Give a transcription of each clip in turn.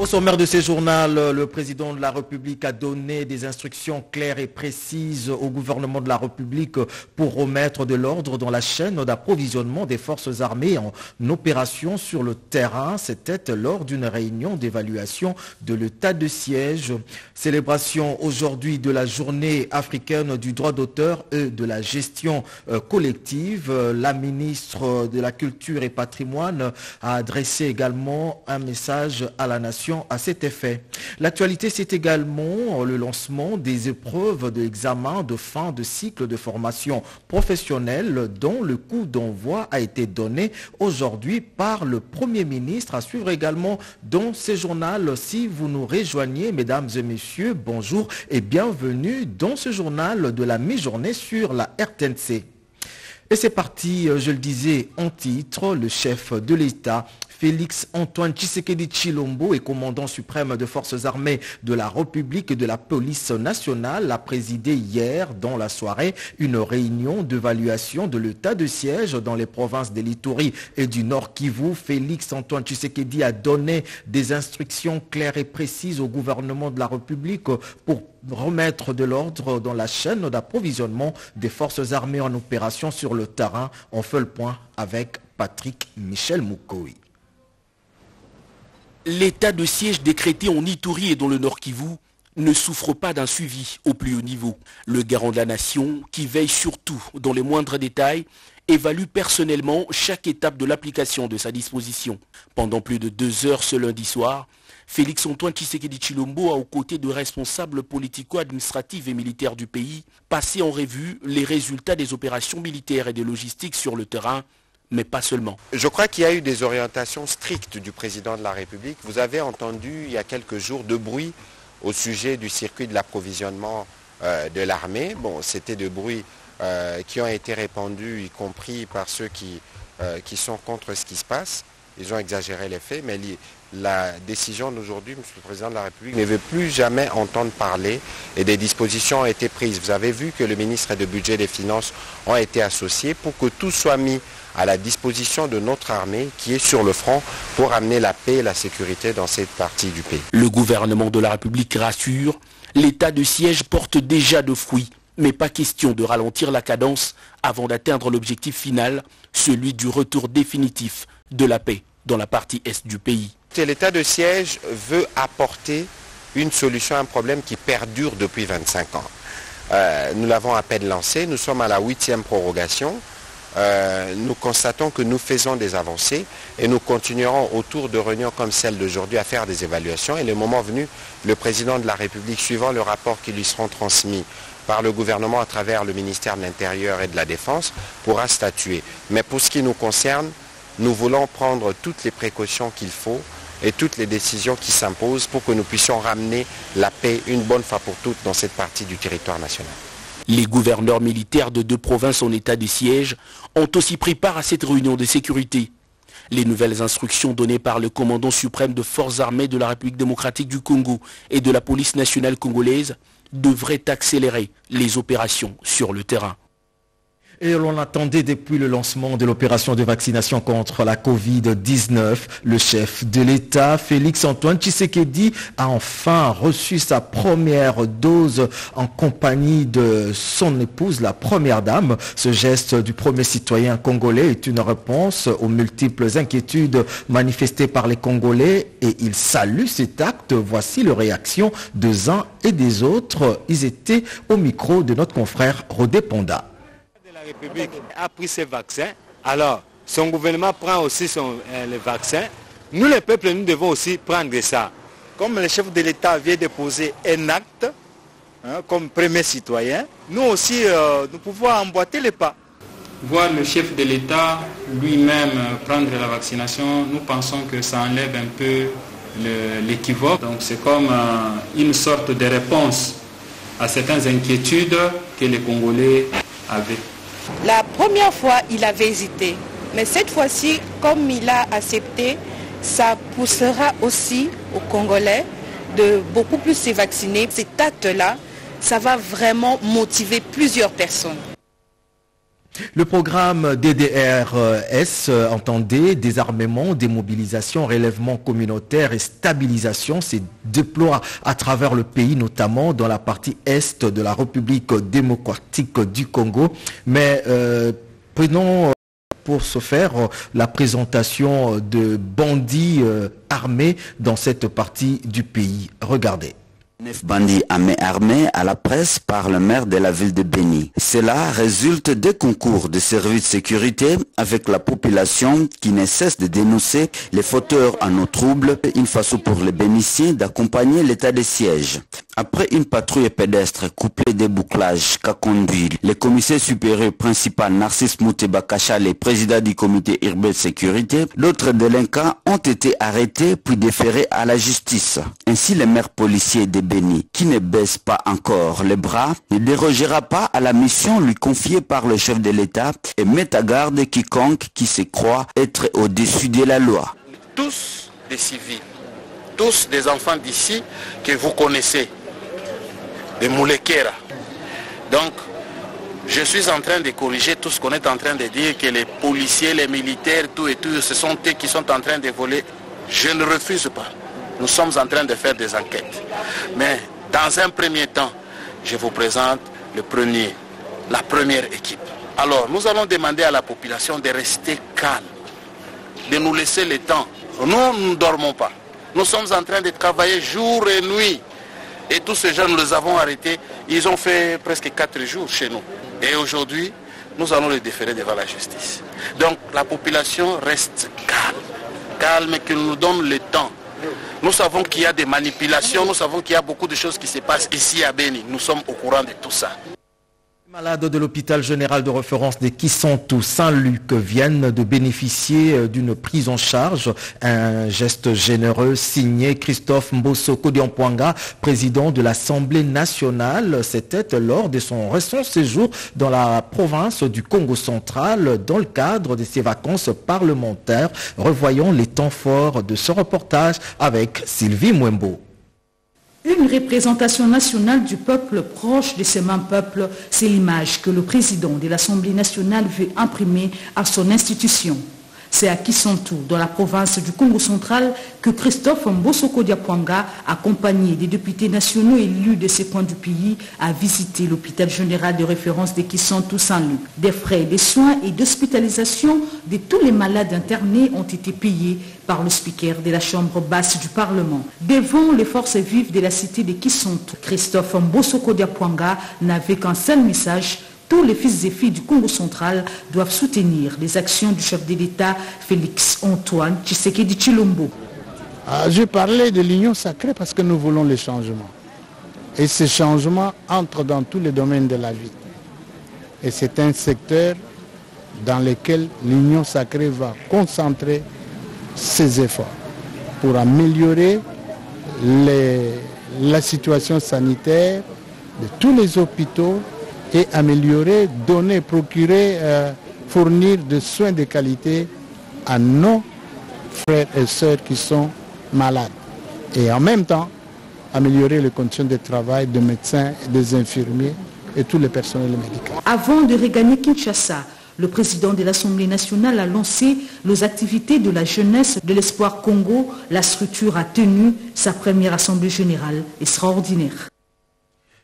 Au sommaire de ce journal, le président de la République a donné des instructions claires et précises au gouvernement de la République pour remettre de l'ordre dans la chaîne d'approvisionnement des forces armées en opération sur le terrain. C'était lors d'une réunion d'évaluation de l'état de siège. Célébration aujourd'hui de la journée africaine du droit d'auteur et de la gestion euh, collective. La ministre de la Culture et Patrimoine a adressé également un message à la nation à cet effet. L'actualité, c'est également le lancement des épreuves d'examen de fin de cycle de formation professionnelle dont le coup d'envoi a été donné aujourd'hui par le Premier ministre. À suivre également dans ce journal. Si vous nous rejoignez, mesdames et messieurs, bonjour et bienvenue dans ce journal de la mi-journée sur la RTNC. Et c'est parti, je le disais en titre, le chef de l'État Félix Antoine Tshisekedi Chilombo est commandant suprême de forces armées de la République et de la police nationale a présidé hier dans la soirée une réunion d'évaluation de l'état de siège dans les provinces de l'Itourie et du Nord Kivu. Félix Antoine Tshisekedi a donné des instructions claires et précises au gouvernement de la République pour remettre de l'ordre dans la chaîne d'approvisionnement des forces armées en opération sur le terrain. On fait le point avec Patrick Michel Moukoui. L'état de siège décrété en Ituri et dans le Nord Kivu ne souffre pas d'un suivi au plus haut niveau. Le garant de la nation, qui veille surtout dans les moindres détails, évalue personnellement chaque étape de l'application de sa disposition. Pendant plus de deux heures ce lundi soir, Félix Antoine Tshisekedi Chilombo a aux côtés de responsables politico-administratifs et militaires du pays passé en revue les résultats des opérations militaires et des logistiques sur le terrain mais pas seulement. Je crois qu'il y a eu des orientations strictes du président de la République. Vous avez entendu il y a quelques jours de bruit au sujet du circuit de l'approvisionnement euh, de l'armée. Bon, c'était de bruits euh, qui ont été répandus, y compris par ceux qui, euh, qui sont contre ce qui se passe. Ils ont exagéré les faits, mais la décision d'aujourd'hui, M. le Président de la République ne veut plus jamais entendre parler et des dispositions ont été prises. Vous avez vu que le ministre de Budget et des Finances ont été associés pour que tout soit mis à la disposition de notre armée qui est sur le front pour amener la paix et la sécurité dans cette partie du pays. Le gouvernement de la République rassure, l'état de siège porte déjà de fruits, mais pas question de ralentir la cadence avant d'atteindre l'objectif final, celui du retour définitif de la paix dans la partie est du pays. L'état de siège veut apporter une solution à un problème qui perdure depuis 25 ans. Euh, nous l'avons à peine lancé, nous sommes à la huitième prorogation. Euh, nous constatons que nous faisons des avancées et nous continuerons autour de réunions comme celle d'aujourd'hui à faire des évaluations. Et le moment venu, le président de la République, suivant le rapport qui lui seront transmis par le gouvernement à travers le ministère de l'Intérieur et de la Défense, pourra statuer. Mais pour ce qui nous concerne, nous voulons prendre toutes les précautions qu'il faut et toutes les décisions qui s'imposent pour que nous puissions ramener la paix une bonne fois pour toutes dans cette partie du territoire national. Les gouverneurs militaires de deux provinces en état de siège ont aussi pris part à cette réunion de sécurité. Les nouvelles instructions données par le commandant suprême de forces armées de la République démocratique du Congo et de la police nationale congolaise devraient accélérer les opérations sur le terrain. Et l'on attendait depuis le lancement de l'opération de vaccination contre la Covid-19. Le chef de l'État, Félix Antoine Tshisekedi, a enfin reçu sa première dose en compagnie de son épouse, la première dame. Ce geste du premier citoyen congolais est une réponse aux multiples inquiétudes manifestées par les Congolais et il salue cet acte. Voici les réactions des uns et des autres. Ils étaient au micro de notre confrère Rodé Ponda. République a pris ses vaccins, alors son gouvernement prend aussi son, euh, les vaccins. Nous, les peuples, nous devons aussi prendre ça. Comme le chef de l'État vient de poser un acte, hein, comme premier citoyen, nous aussi, euh, nous pouvons emboîter les pas. Voir le chef de l'État lui-même prendre la vaccination, nous pensons que ça enlève un peu l'équivoque. Donc c'est comme euh, une sorte de réponse à certaines inquiétudes que les Congolais avaient. La première fois, il avait hésité. Mais cette fois-ci, comme il a accepté, ça poussera aussi aux Congolais de beaucoup plus se vacciner. Cet acte-là, ça va vraiment motiver plusieurs personnes. Le programme DDRS entendait désarmement, démobilisation, relèvement communautaire et stabilisation se déploie à travers le pays, notamment dans la partie est de la République démocratique du Congo. Mais euh, prenons pour ce faire la présentation de bandits euh, armés dans cette partie du pays. Regardez. Neuf bandits armée à la presse par le maire de la ville de Béni. Cela résulte des concours de services de sécurité avec la population qui ne cesse de dénoncer les fauteurs à nos troubles, une façon pour les bénitiens d'accompagner l'état de siège. Après une patrouille pédestre couplée des bouclages qu'a conduit le commissaire supérieur principal Narcisse Mouteba les président du comité urbain de sécurité, d'autres délinquants ont été arrêtés puis déférés à la justice. Ainsi, le maire policier de Béni, qui ne baisse pas encore les bras, ne dérogera pas à la mission lui confiée par le chef de l'État et met à garde quiconque qui se croit être au-dessus de la loi. Tous des civils, tous des enfants d'ici que vous connaissez, de Moulekera. Donc, je suis en train de corriger tout ce qu'on est en train de dire, que les policiers, les militaires, tout et tout, ce sont eux qui sont en train de voler. Je ne refuse pas. Nous sommes en train de faire des enquêtes. Mais dans un premier temps, je vous présente le premier, la première équipe. Alors, nous allons demander à la population de rester calme, de nous laisser le temps. Nous, nous ne dormons pas. Nous sommes en train de travailler jour et nuit et tous ces gens, nous les avons arrêtés. Ils ont fait presque quatre jours chez nous. Et aujourd'hui, nous allons les déférer devant la justice. Donc la population reste calme. Calme et qu'il nous donne le temps. Nous savons qu'il y a des manipulations, nous savons qu'il y a beaucoup de choses qui se passent ici à Béni. Nous sommes au courant de tout ça. Malades de l'hôpital général de référence des Kissantou Saint-Luc viennent de bénéficier euh, d'une prise en charge. Un geste généreux signé Christophe Mbosso Kodiampoanga, président de l'Assemblée nationale. C'était lors de son récent séjour dans la province du Congo central dans le cadre de ses vacances parlementaires. Revoyons les temps forts de ce reportage avec Sylvie Mwembo. Une représentation nationale du peuple proche de ce mêmes peuples, c'est l'image que le président de l'Assemblée nationale veut imprimer à son institution. C'est à Kisantou, dans la province du Congo central, que Christophe Mbosoko Diapwanga, accompagné des députés nationaux élus de ces coins du pays, a visité l'hôpital général de référence de Kisantou Saint-Luc. Des frais de soins et d'hospitalisation de tous les malades internés ont été payés par le speaker de la Chambre basse du Parlement. Devant les forces vives de la cité de Kisantou, Christophe Mbosoko Diapwanga n'avait qu'un seul message tous les fils et filles du Congo central doivent soutenir les actions du chef de l'État Félix Antoine Tshisekedi Chilombo. Ah, je parlais de l'union sacrée parce que nous voulons les changements. Et ces changements entrent dans tous les domaines de la vie. Et c'est un secteur dans lequel l'union sacrée va concentrer ses efforts pour améliorer la situation sanitaire de tous les hôpitaux et améliorer, donner, procurer, euh, fournir des soins de qualité à nos frères et sœurs qui sont malades. Et en même temps, améliorer les conditions de travail des médecins, des infirmiers et tous les personnels médicaux. Avant de regagner Kinshasa, le président de l'Assemblée nationale a lancé les activités de la jeunesse de l'Espoir Congo. La structure a tenu sa première assemblée générale extraordinaire.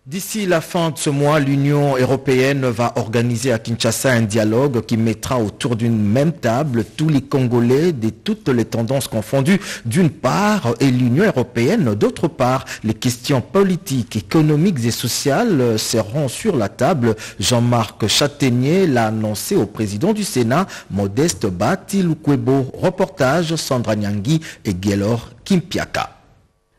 D'ici la fin de ce mois, l'Union européenne va organiser à Kinshasa un dialogue qui mettra autour d'une même table tous les Congolais de toutes les tendances confondues d'une part et l'Union européenne d'autre part. Les questions politiques, économiques et sociales seront sur la table. Jean-Marc Châtaignier l'a annoncé au président du Sénat, Modeste Batilukwebo. Reportage Sandra Nyangui et Guélor Kimpiaka.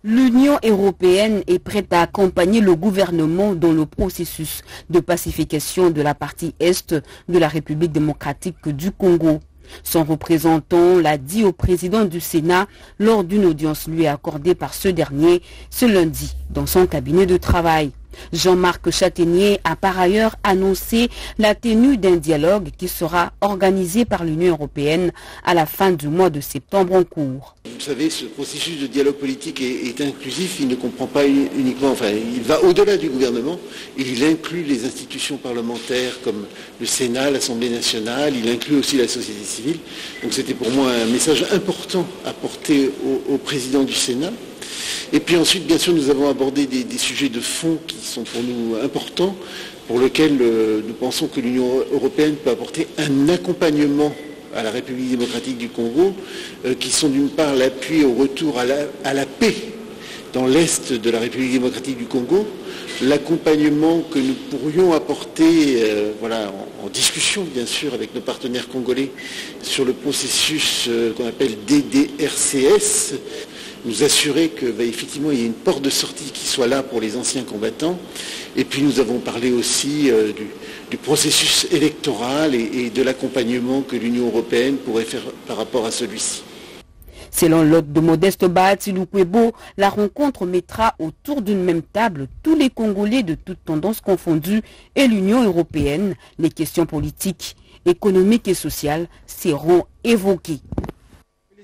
L'Union européenne est prête à accompagner le gouvernement dans le processus de pacification de la partie est de la République démocratique du Congo. Son représentant l'a dit au président du Sénat lors d'une audience lui accordée par ce dernier ce lundi dans son cabinet de travail. Jean-Marc Châtaignier a par ailleurs annoncé la tenue d'un dialogue qui sera organisé par l'Union européenne à la fin du mois de septembre en cours. Vous savez, ce processus de dialogue politique est, inclusif, il ne comprend pas uniquement, enfin, il va au-delà du gouvernement, il inclut les institutions parlementaires comme le Sénat, l'Assemblée nationale, il inclut aussi la société civile. Donc c'était pour moi un message important à porter au président du Sénat. Et puis ensuite, bien sûr, nous avons abordé des, sujets de fond qui sont pour nous importants, pour lesquels euh, nous pensons que l'Union européenne peut apporter un accompagnement à la République démocratique du Congo, euh, qui sont d'une part l'appui au retour à la, paix dans l'Est de la République démocratique du Congo, l'accompagnement que nous pourrions apporter euh, en, discussion bien sûr avec nos partenaires congolais sur le processus qu'on appelle DDRCS, nous assurer que bah, effectivement il y ait une porte de sortie qui soit là pour les anciens combattants. Et puis nous avons parlé aussi euh, du, processus électoral et, de l'accompagnement que l'Union européenne pourrait faire par rapport à celui-ci. Selon l'hôte de Modeste Bahati la rencontre mettra autour d'une même table tous les Congolais de toutes tendances confondues et l'Union européenne. Les questions politiques, économiques et sociales seront évoquées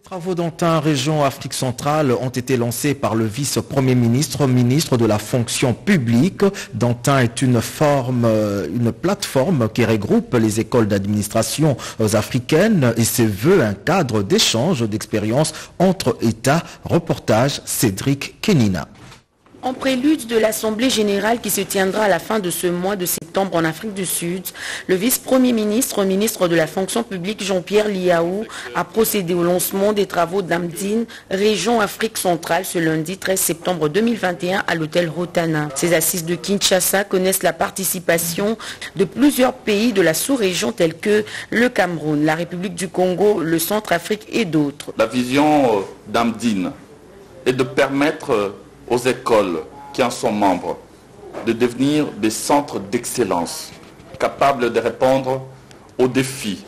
travaux d'Antin, région Afrique centrale, ont été lancés par le vice-premier ministre, ministre de la fonction publique. Dantin est une forme, euh, une plateforme qui regroupe les écoles d'administration africaines et se veut un cadre d'échange d'expériences entre États. Reportage Cédric Kenina. En prélude de l'Assemblée générale qui se tiendra à la fin de ce mois de septembre en Afrique du Sud, le vice-premier ministre, ministre de la fonction publique Jean-Pierre Liaou a procédé au lancement des travaux d'Amdine, région Afrique centrale, ce lundi 13 septembre 2021 à l'hôtel Rotana. Ces assises de Kinshasa connaissent la participation de plusieurs pays de la sous-région tels que le Cameroun, la République du Congo, le Centrafrique et d'autres. La vision euh, d'Amdine est de permettre euh, aux écoles qui en sont membres de devenir des centres d'excellence capables de répondre aux défis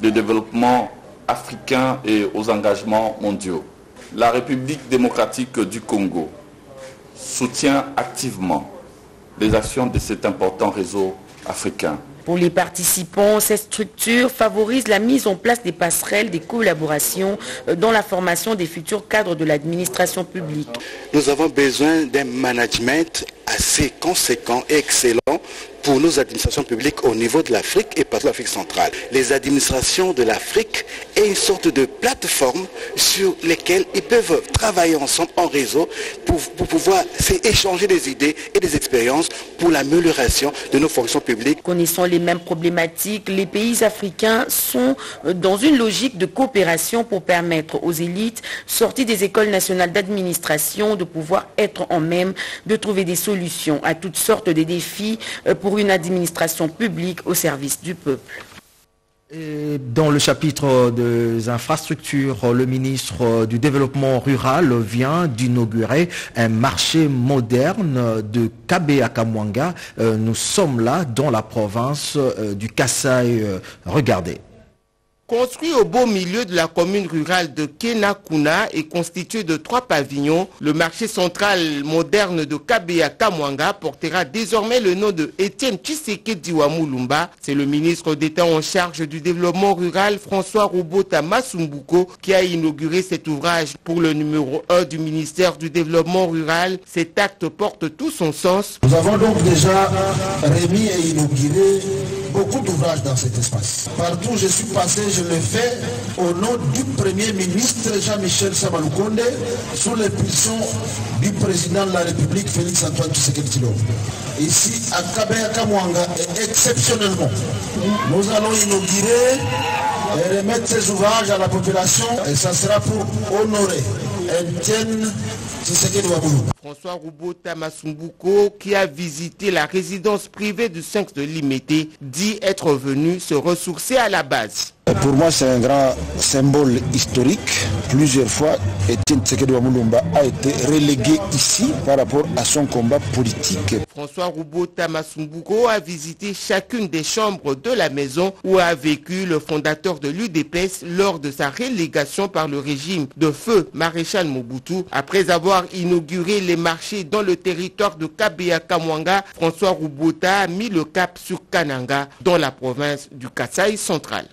de développement africain et aux engagements mondiaux. La République démocratique du Congo soutient activement les actions de cet important réseau africain. Pour les participants, cette structure favorise la mise en place des passerelles, des collaborations euh, dans la formation des futurs cadres de l'administration publique. Nous avons besoin d'un management assez conséquent et excellent pour nos administrations publiques au niveau de l'Afrique et partout l'Afrique centrale. Les administrations de l'Afrique est une sorte de plateforme sur lesquelles ils peuvent travailler ensemble en réseau pour, pouvoir échanger des idées et des expériences pour l'amélioration de nos fonctions publiques. Connaissant les mêmes problématiques, les pays africains sont dans une logique de coopération pour permettre aux élites sorties des écoles nationales d'administration de pouvoir être en même de trouver des solutions à toutes sortes de défis euh, une administration publique au service du peuple. dans le chapitre des infrastructures, le ministre du Développement rural vient d'inaugurer un marché moderne de Kabe Kamwanga. Euh, nous sommes là dans la province euh, du Kassai. Euh, regardez. Construit au beau milieu de la commune rurale de Kenakuna et constitué de trois pavillons, le marché central moderne de Kabeya Kamwanga portera désormais le nom de Étienne Tshisekedi Wamulumba. C'est le ministre d'État en charge du développement rural François Robota Masumbuko qui a inauguré cet ouvrage pour le numéro 1 du ministère du développement rural. Cet acte porte tout son sens. Nous avons donc déjà remis et inauguré beaucoup d'ouvrages dans cet espace. Partout où je suis passé, je le fais au nom du Premier ministre Jean-Michel Samaloukonde, sous l'impulsion du président de la République Félix Antoine Tshisekedi Ici, à et exceptionnellement, nous allons inaugurer et remettre ces ouvrages à la population et ça sera pour honorer François Roubota Masumbuko, qui a visité la résidence privée du 5 de Limité, dit être venu se ressourcer à la base. Pour moi, c'est un grand symbole historique. Plusieurs fois, Etienne Tshisekedi Wamulumba a été relégué ici par rapport à son combat politique. François Roubota Masumbuko a visité chacune des chambres de la maison où a vécu le fondateur de l'UDPS lors de sa relégation par le régime de feu maréchal Mobutu. Après avoir inauguré les marchés dans le territoire de Kabea Kamwanga, François Roubota a mis le cap sur Kananga dans la province du Kasaï central.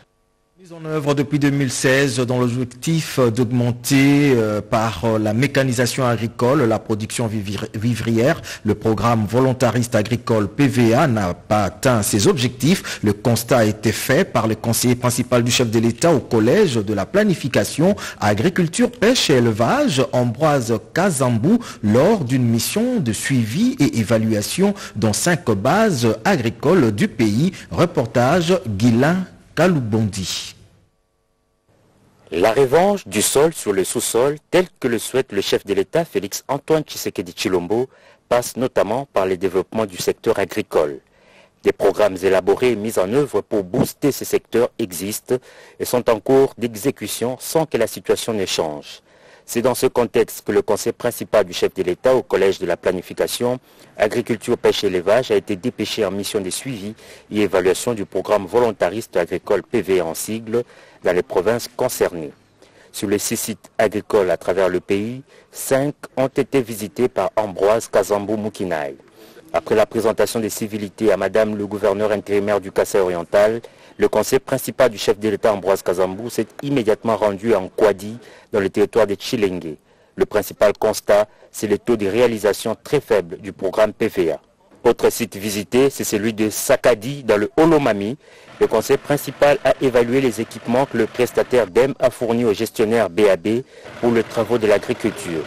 En œuvre depuis 2016 dans l'objectif d'augmenter euh, par euh, la mécanisation agricole la production vivrière. Le programme volontariste agricole PVA n'a pas atteint ses objectifs. Le constat a été fait par le conseiller principal du chef de l'État au collège de la planification agriculture, pêche et élevage, Ambroise Kazambou, lors d'une mission de suivi et évaluation dans cinq bases agricoles du pays. Reportage Guilain Kaloubondi. La revanche du sol sur le sous-sol, tel que le souhaite le chef de l'État Félix Antoine Tshisekedi Chilombo, passe notamment par le développement du secteur agricole. Des programmes élaborés et mis en œuvre pour booster ces secteurs existent et sont en cours d'exécution sans que la situation ne change. C'est dans ce contexte que le conseil principal du chef de l'État au Collège de la planification, agriculture, pêche et élevage a été dépêché en mission de suivi et évaluation du programme volontariste agricole PV en sigle dans les provinces concernées. Sur les six sites agricoles à travers le pays, cinq ont été visités par Ambroise Kazambou Mukinaï. Après la présentation des civilités à Madame le gouverneur intérimaire du Kassai oriental, le conseil principal du chef de l'État Ambroise Kazambou s'est immédiatement rendu en Kwadi, dans le territoire de Chilengue. Le principal constat, c'est le taux de réalisation très faible du programme PVA. Autre site visité, c'est celui de Sakadi, dans le Holomami. Le conseil principal a évalué les équipements que le prestataire DEM a fournis au gestionnaire BAB pour le travaux de l'agriculture.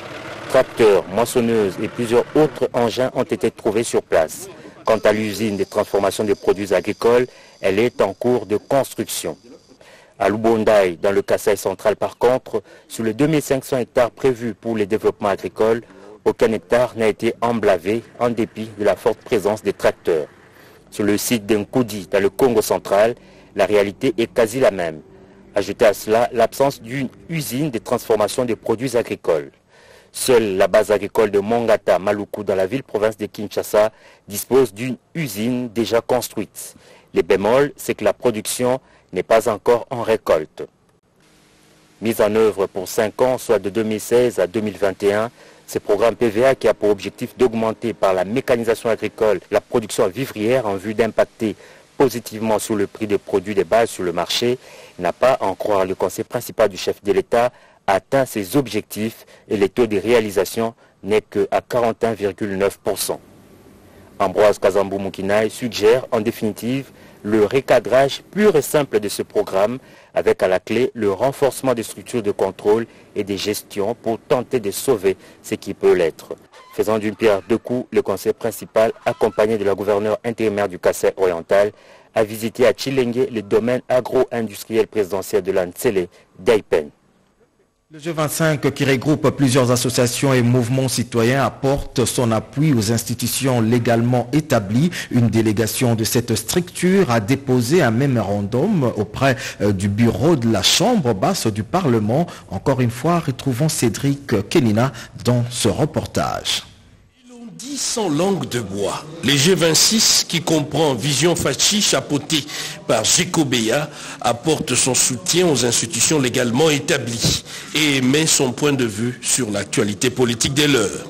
Tracteurs, moissonneuses et plusieurs autres engins ont été trouvés sur place. Quant à l'usine de transformation des produits agricoles, elle est en cours de construction. À Lubondaï, dans le Kassai central par contre, sur les 2500 hectares prévus pour les développements agricoles, aucun hectare n'a été emblavé en dépit de la forte présence des tracteurs. Sur le site d'Nkoudi, dans le Congo central, la réalité est quasi la même. Ajoutez à cela l'absence d'une usine de transformation des produits agricoles. Seule la base agricole de Mongata, Maluku, dans la ville-province de Kinshasa, dispose d'une usine déjà construite. Les bémols, c'est que la production n'est pas encore en récolte. Mise en œuvre pour 5 ans, soit de 2016 à 2021, ce programme PVA qui a pour objectif d'augmenter par la mécanisation agricole la production vivrière en vue d'impacter positivement sur le prix des produits de base sur le marché, n'a pas, en croire le conseil principal du chef de l'État, atteint ses objectifs et le taux de réalisation n'est qu'à 41,9%. Ambroise Kazambou Mukinaï suggère en définitive le recadrage pur et simple de ce programme avec à la clé le renforcement des structures de contrôle et de gestion pour tenter de sauver ce qui peut l'être. Faisant d'une pierre deux coups, le conseil principal, accompagné de la gouverneure intérimaire du Kassai oriental, a visité à Chilengue le domaine agro-industriel présidentiel de l'Antsele d'Aipen. Le G25 qui regroupe plusieurs associations et mouvements citoyens apporte son appui aux institutions légalement établies. Une délégation de cette structure a déposé un mémorandum auprès euh, du bureau de la Chambre basse du Parlement. Encore une fois, retrouvons Cédric Kenina dans ce reportage dit sans langue de bois. Les G26, qui comprend Vision Fachi, chapeauté par Jekobea, apporte son soutien aux institutions légalement établies et émet son point de vue sur l'actualité politique des leurs.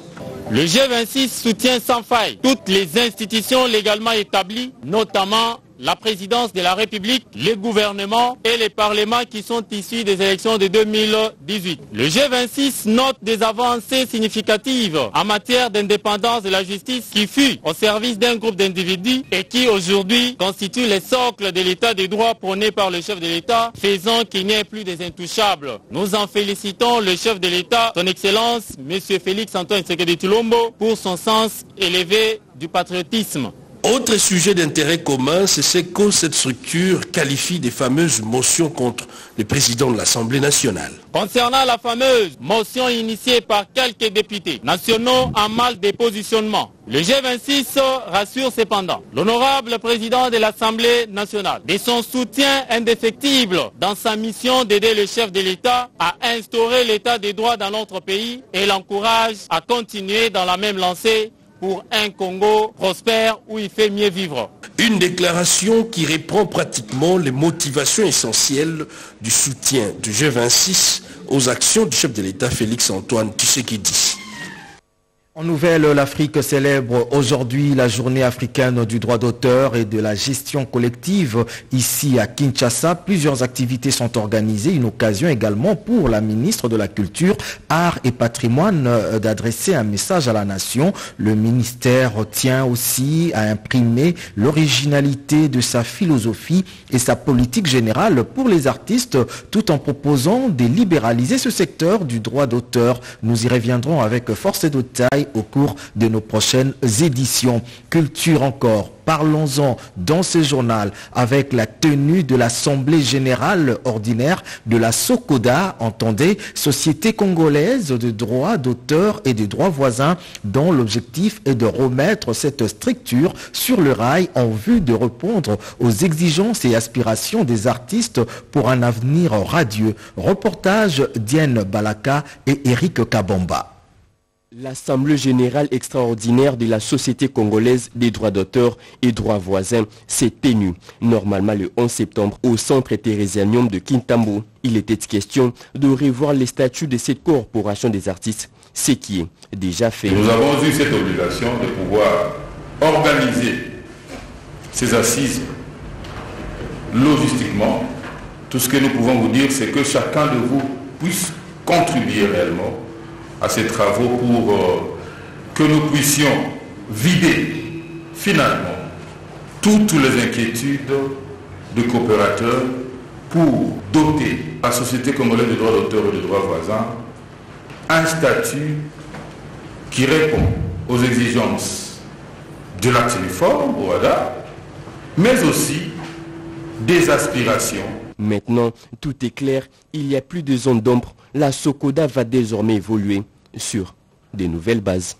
Le G26 soutient sans faille toutes les institutions légalement établies, notamment la présidence de la République, les gouvernements et les parlements qui sont issus des élections de 2018. Le G26 note des avancées significatives en matière d'indépendance de la justice qui fut au service d'un groupe d'individus et qui aujourd'hui constitue les socles de l'état des droits prôné par le chef de l'État, faisant qu'il n'y ait plus des intouchables. Nous en félicitons le chef de l'État, son Excellence, M. Félix Antoine Sekedi Tulombo, pour son sens élevé du patriotisme. Autre sujet d'intérêt commun, c'est ce que cette structure qualifie des fameuses motions contre le président de l'Assemblée nationale. Concernant la fameuse motion initiée par quelques députés nationaux en mal de positionnement, le G26 rassure cependant l'honorable président de l'Assemblée nationale de son soutien indéfectible dans sa mission d'aider le chef de l'État à instaurer l'état des droits dans notre pays et l'encourage à continuer dans la même lancée pour un Congo prospère où il fait mieux vivre. Une déclaration qui reprend pratiquement les motivations essentielles du soutien du G26 aux actions du chef de l'État Félix Antoine Tshisekedi. En nouvelle, l'Afrique célèbre aujourd'hui la journée africaine du droit d'auteur et de la gestion collective. Ici à Kinshasa, plusieurs activités sont organisées. Une occasion également pour la ministre de la Culture, Art et Patrimoine euh, d'adresser un message à la nation. Le ministère tient aussi à imprimer l'originalité de sa philosophie et sa politique générale pour les artistes tout en proposant de libéraliser ce secteur du droit d'auteur. Nous y reviendrons avec force de taille au cours de nos prochaines éditions. Culture encore. Parlons-en dans ce journal avec la tenue de l'Assemblée générale ordinaire de la SOCODA, entendez, Société congolaise de droits d'auteur et de droits voisins, dont l'objectif est de remettre cette structure sur le rail en vue de répondre aux exigences et aspirations des artistes pour un avenir radieux. Reportage Diane Balaka et Eric Kabomba. L'Assemblée générale extraordinaire de la Société congolaise des droits d'auteur et droits voisins s'est tenue normalement le 11 septembre au centre Thérésianium de Kintambo. Il était question de revoir les statuts de cette corporation des artistes, ce qui est déjà fait. nous avons eu cette obligation de pouvoir organiser ces assises logistiquement. Tout ce que nous pouvons vous dire, c'est que chacun de vous puisse contribuer réellement à ces travaux pour euh, que nous puissions vider finalement toutes les inquiétudes de coopérateurs pour doter la Société congolaise de droits d'auteur et de droits voisins un statut qui répond aux exigences de l'axe uniforme, au mais aussi des aspirations. Maintenant, tout est clair, il n'y a plus de zone d'ombre. La Sokoda va désormais évoluer sur des nouvelles bases.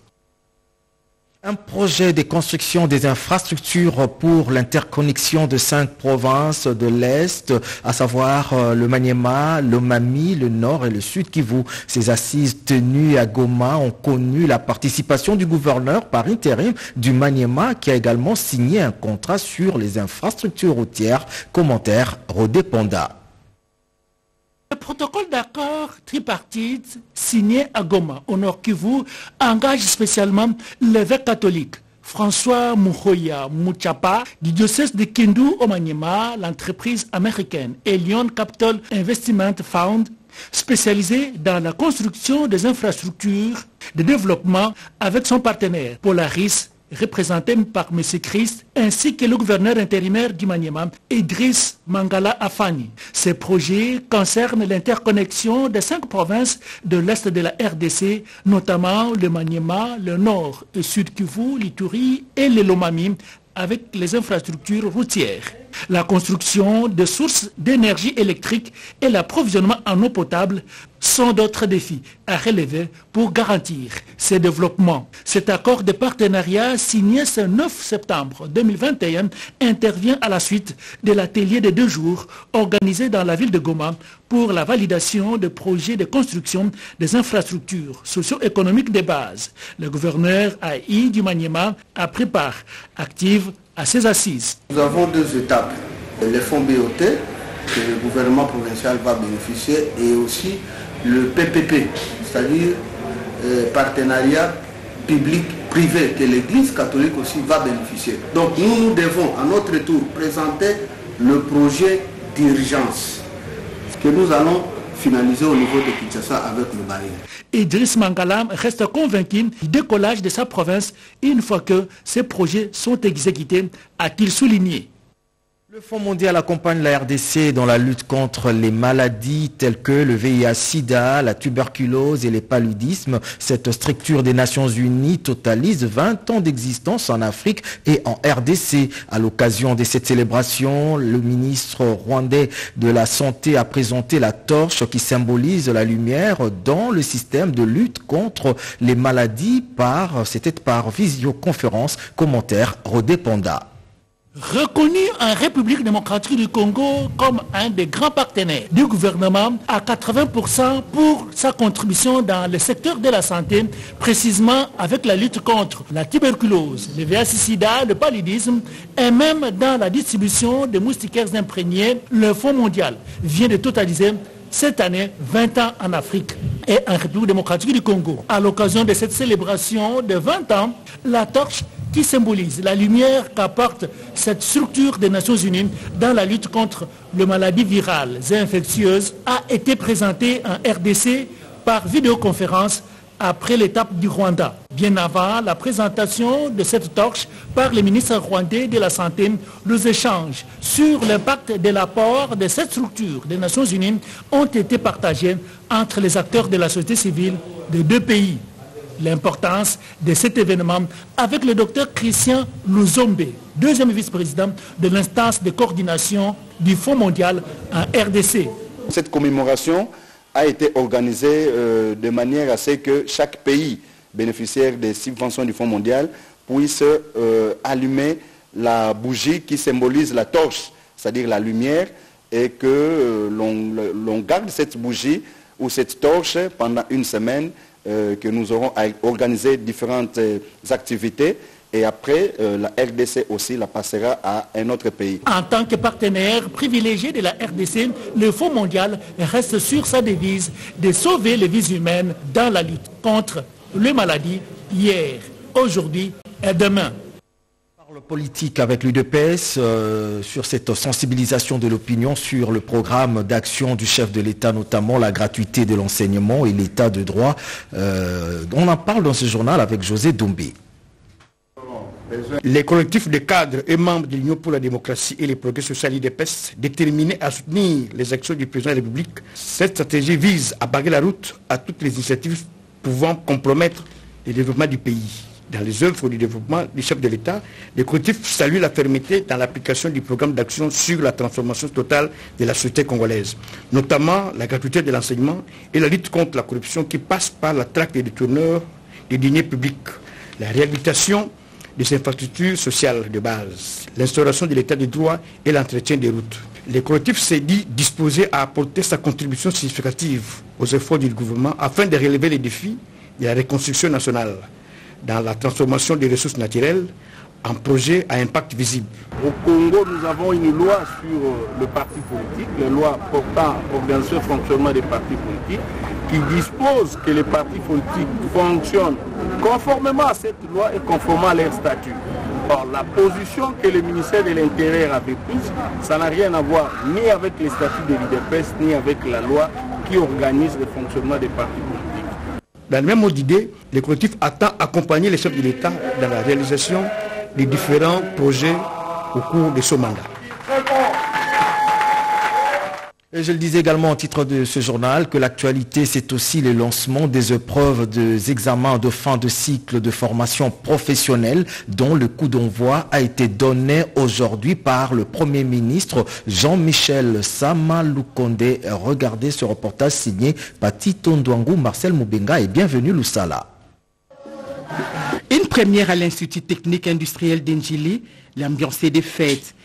Un projet de construction des infrastructures pour l'interconnexion de cinq provinces de l'Est, à savoir euh, le Maniema, l'Omami, le Nord et le Sud Kivu. Ces assises tenues à Goma ont connu la participation du gouverneur par intérim du Maniema qui a également signé un contrat sur les infrastructures routières. Commentaire Rodé Ponda. Le protocole d'accord tripartite signé à Goma, au Nord Kivu, engage spécialement l'évêque catholique François Mouhoya Mouchapa du diocèse de Kindu au Maniema, l'entreprise américaine Elion Capital Investment Fund spécialisée dans la construction des infrastructures de développement avec son partenaire Polaris représenté par M. Christ, ainsi que le gouverneur intérimaire du Maniema, Idriss Mangala Afani. Ces projets concernent l'interconnexion des cinq provinces de l'Est de la RDC, notamment le Maniema, le Nord et Sud Kivu, l'Ituri et le Lomami, avec les infrastructures routières. La construction de sources d'énergie électrique et l'approvisionnement en eau potable sont d'autres défis à relever pour garantir ces développements. Cet accord de partenariat signé ce 9 septembre 2021 intervient à la suite de l'atelier de deux jours organisé dans la ville de Goma pour la validation de projets de construction des infrastructures socio-économiques de base. Le gouverneur AI du a pris part active à ces assises. Nous avons deux étapes. Les fonds BOT, que le gouvernement provincial va bénéficier, et aussi le PPP, c'est-à-dire euh, partenariat public-privé, que l'Église catholique aussi va bénéficier. Donc nous, nous devons à notre tour présenter le projet d'urgence que nous allons finaliser au niveau de Kinshasa avec le barrière. Idriss Mangalam reste convaincu du décollage de sa province une fois que ces projets sont exécutés, a-t-il souligné. Le Fonds mondial accompagne la RDC dans la lutte contre les maladies telles que le VIH-Sida, la tuberculose et les paludismes. Cette structure des Nations Unies totalise 20 ans d'existence en Afrique et en RDC. À l'occasion de cette célébration, le ministre rwandais de la Santé a présenté la torche qui symbolise la lumière dans le système de lutte contre les maladies par, c'était par visioconférence, commentaire Rodépanda. Reconnu en République démocratique du Congo comme un des grands partenaires du gouvernement à 80% pour sa contribution dans le secteur de la santé, précisément avec la lutte contre la tuberculose, le VIH-Sida, le paludisme et même dans la distribution des moustiquaires imprégnés, le Fonds mondial vient de totaliser cette année 20 ans en Afrique et en République démocratique du Congo. À l'occasion de cette célébration de 20 ans, la torche qui symbolise la lumière qu'apporte cette structure des Nations Unies dans la lutte contre les maladies virales et infectieuses, a été présentée en RDC par vidéoconférence après l'étape du Rwanda. Bien avant la présentation de cette torche par le ministre rwandais de la Santé, les échanges sur l'impact de l'apport de cette structure des Nations Unies ont été partagés entre les acteurs de la société civile des deux pays l'importance de cet événement avec le docteur Christian Luzombe, deuxième vice-président de l'instance de coordination du Fonds mondial en RDC. Cette commémoration a été organisée euh, de manière à ce que chaque pays bénéficiaire des subventions du Fonds mondial puisse euh, allumer la bougie qui symbolise la torche, c'est-à-dire la lumière, et que euh, l'on garde cette bougie ou cette torche pendant une semaine que nous aurons organisé différentes euh, activités et après, euh, la RDC aussi la passera à un autre pays. En tant que partenaire privilégié de la RDC, le Fonds mondial reste sur sa devise de sauver les vies humaines dans la lutte contre les maladies hier, aujourd'hui et demain politique avec l'UDPS euh, sur cette sensibilisation de l'opinion sur le programme d'action du chef de l'État, notamment la gratuité de l'enseignement et l'état de droit. Euh, on en parle dans ce journal avec José Doumbé. Les collectifs de cadres et membres de l'Union pour la démocratie et les progrès sociaux IDPS déterminés à soutenir les actions du président de la République, cette stratégie vise à barrer la route à toutes les initiatives pouvant compromettre le développement du pays dans les œuvres du développement du chef de l'État, les collectifs saluent la fermeté dans l'application du programme d'action sur la transformation totale de la société congolaise, notamment la gratuité de l'enseignement et la lutte contre la corruption qui passe par la traque des détourneurs des deniers publics, la réhabilitation des infrastructures sociales de base, l'instauration de l'état de droit et l'entretien des routes. Collectifs s'est dit disposés à apporter sa contribution significative aux efforts du gouvernement afin de relever les défis de la reconstruction nationale dans la transformation des ressources naturelles en projet à impact visible. Au Congo, nous avons une loi sur euh, le parti politique, la loi portant organisation et fonctionnement des partis politiques, qui dispose que les partis politiques fonctionnent conformément à cette loi et conformément à leur statut. Or, la position que le ministère de l'Intérieur avait prise, ça n'a rien à voir ni avec les statuts de l'IDPS, ni avec la loi qui organise le fonctionnement des partis politiques. Dans le même mode d'idée, le collectif attend accompagner les chefs de l'État dans la réalisation des différents projets au cours de ce mandat. Je le disais également au titre de ce journal que l'actualité, c'est aussi le lancement des épreuves des examens de fin de cycle de formation professionnelle dont le coup d'envoi a été donné aujourd'hui par le Premier ministre Jean-Michel Samaloukonde. Regardez ce reportage signé Pati Tondouangou, Marcel Moubenga et bienvenue Loussala. Une première à l'Institut technique industriel d'Enjili, l'ambiance des fêtes.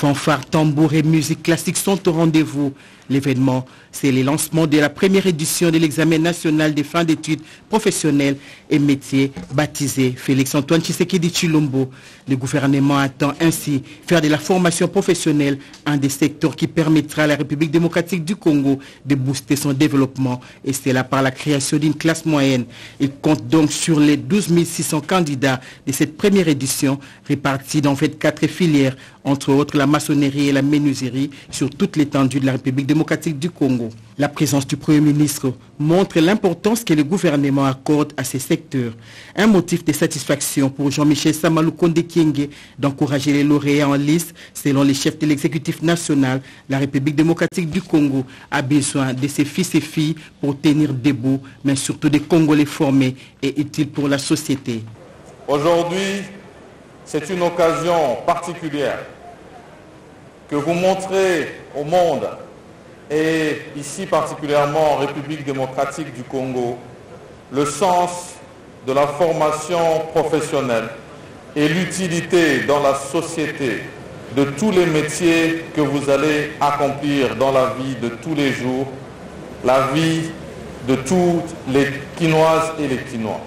Fanfare, tambour et musique classique sont au rendez-vous. L'événement, c'est le lancement de la première édition de l'examen national des fins d'études professionnelles et métiers baptisé Félix-Antoine Tshisekedi Chilombo. Le gouvernement attend ainsi faire de la formation professionnelle un des secteurs qui permettra à la République démocratique du Congo de booster son développement et c'est là par la création d'une classe moyenne. Il compte donc sur les 12 600 candidats de cette première édition répartis dans 24 filières, entre autres la maçonnerie et la menuiserie sur toute l'étendue de la République démocratique du Congo. La présence du Premier ministre montre l'importance que le gouvernement accorde à ces secteurs. Un motif de satisfaction pour Jean-Michel Samalou Konde Kienge d'encourager les lauréats en liste. Selon les chefs de l'exécutif national, la République démocratique du Congo a besoin de ses fils et filles pour tenir debout, mais surtout des Congolais formés et utiles pour la société. Aujourd'hui, c'est une occasion particulière que vous montrez au monde et ici particulièrement en République démocratique du Congo le sens de la formation professionnelle et l'utilité dans la société de tous les métiers que vous allez accomplir dans la vie de tous les jours, la vie de toutes les Quinoises et les Quinois.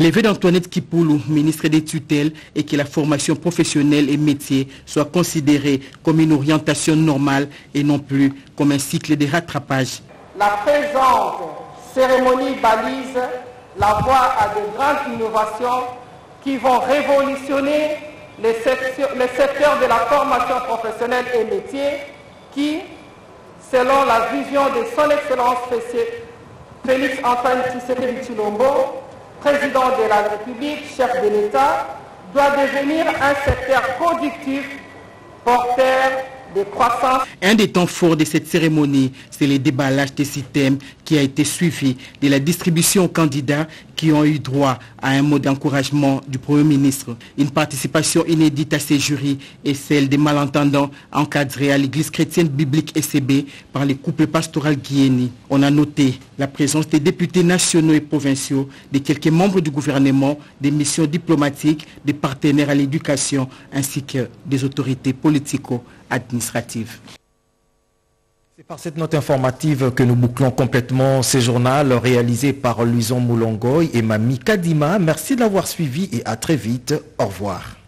Les vœux d'Antoinette Kipoulou, ministre des tutelles, et que la formation professionnelle et métier soit considérée comme une orientation normale et non plus comme un cycle de rattrapage. La présente cérémonie balise la voie à de grandes innovations qui vont révolutionner les, secteurs de la formation professionnelle et métier qui, selon la vision de son Excellence Félix Antoine Tshisekedi Chilombo, président de la République, chef de l'État, doit devenir un secteur productif porteur de croissance. Un des temps forts de cette cérémonie, c'est le déballage des systèmes qui a été suivi de la distribution aux candidats qui ont eu droit à un mot d'encouragement du Premier ministre. Une participation inédite à ces jurys est celle des malentendants encadrés à l'église chrétienne biblique SCB par les couples pastoraux guinéens. On a noté la présence des députés nationaux et provinciaux, de quelques membres du gouvernement, des missions diplomatiques, des partenaires à l'éducation ainsi que des autorités politico-administratives. C'est par cette note informative que nous bouclons complètement ces journaux réalisés par Luison Moulongoy et Mamie Kadima. Merci de l'avoir suivi et à très vite. Au revoir.